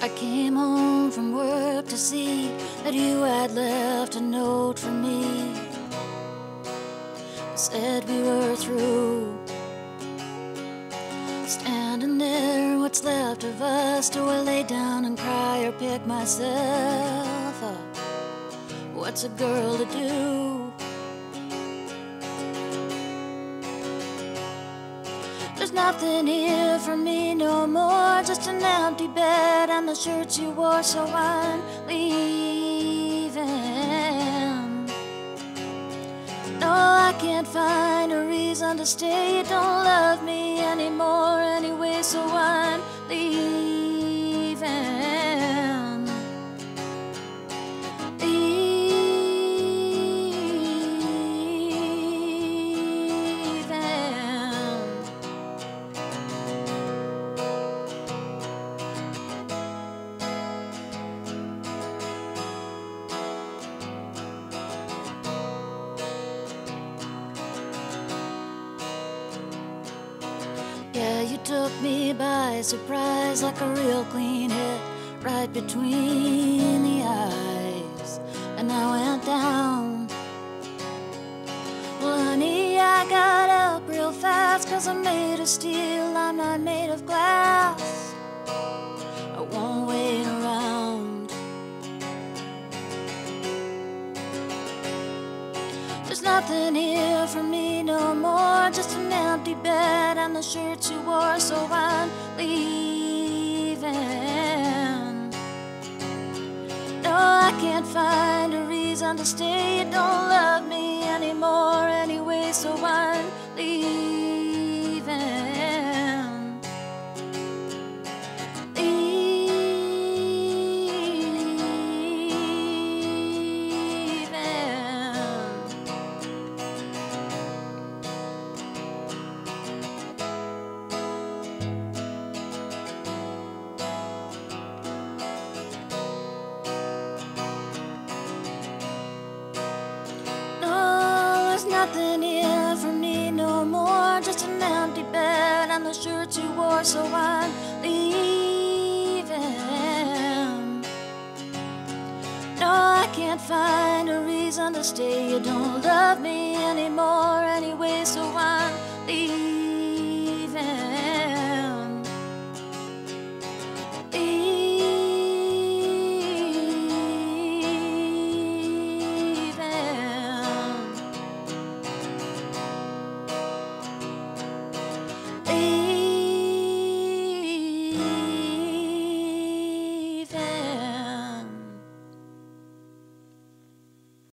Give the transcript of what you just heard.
I came home from work to see that you had left a note for me. Said we were through. Standing there, what's left of us? Do I lay down and cry or pick myself up? What's a girl to do? There's nothing here for me no more, empty bed and the shirts you wore, so I'm leaving. No, I can't find a reason to stay. You don't love me anymore anyway, so I'm leaving. You took me by surprise like a real clean hit right between the eyes. And I went down. Well, honey, I got up real fast cause I'm made of steel, I'm not made of glass. I won't wait around. There's nothing here for me no more, just an empty bed and the shirt you wore, so I'm leaving. No, I can't find a reason to stay. You don't love me anymore anyway, so I'm leaving. So I'm leaving. No, I can't find a reason to stay. You don't love me anymore